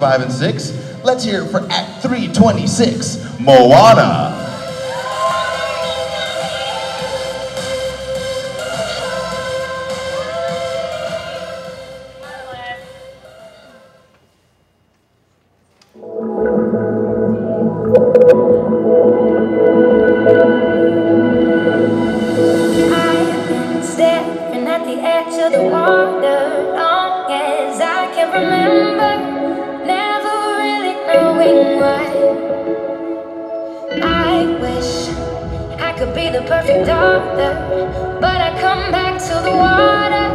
five and six. Let's hear it for Act 326, Moana. Staring at the edge of the water long as I can remember, could be the perfect daughter But I come back to the water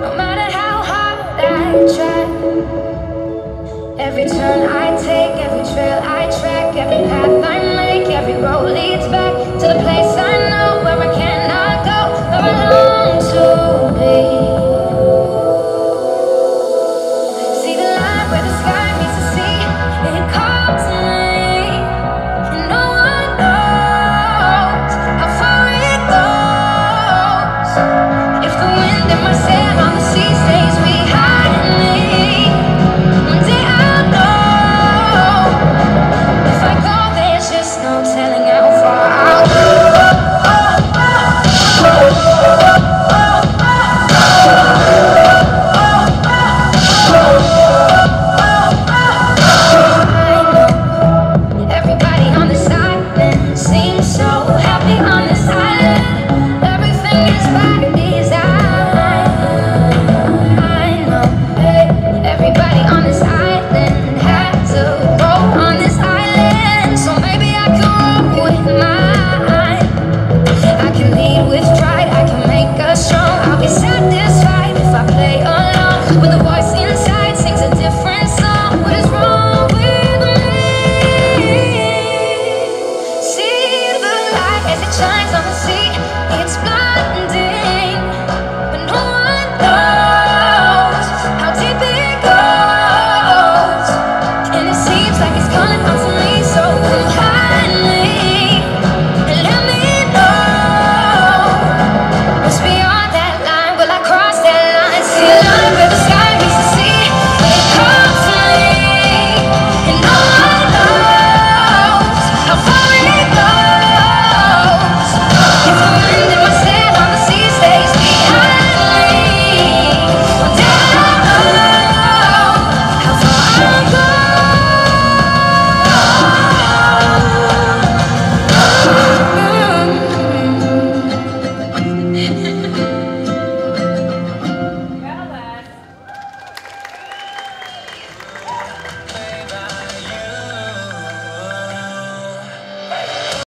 No matter how hard I try. Every turn I take, every trail I track Every path I make, every road leads back To the place I know where I cannot go Where I long to be. See the line where the sky meets the sea It calls in my sand on the seaside.